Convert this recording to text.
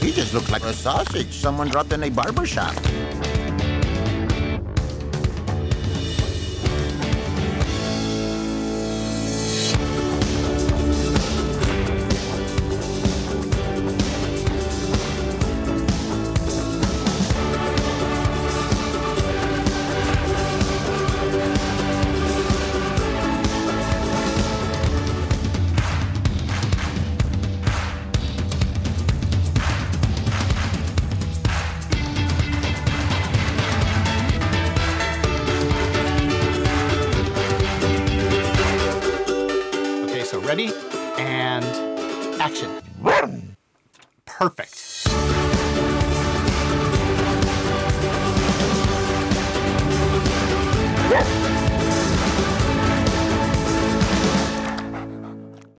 He just looks like a sausage someone dropped in a barber shop. Ready and action. Perfect.